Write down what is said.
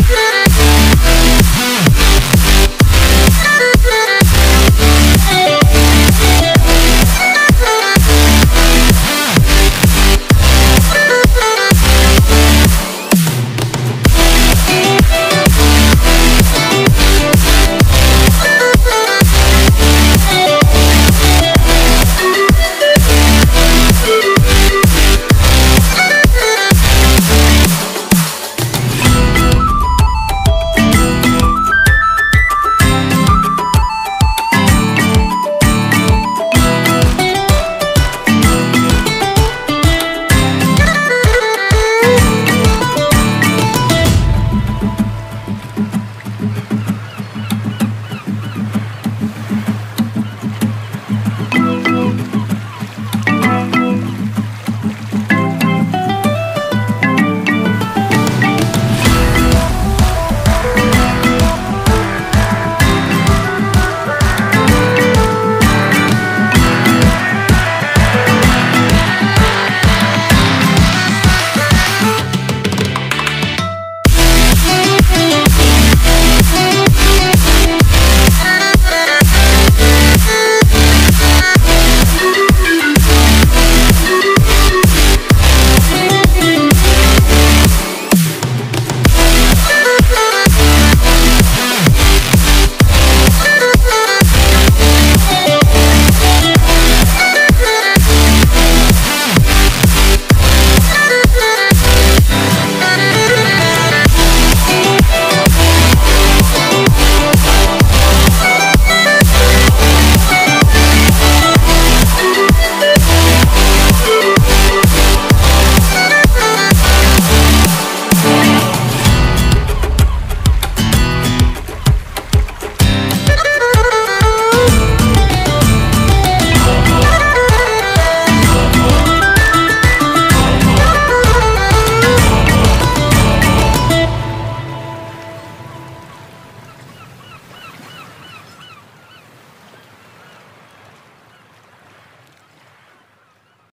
Yeah.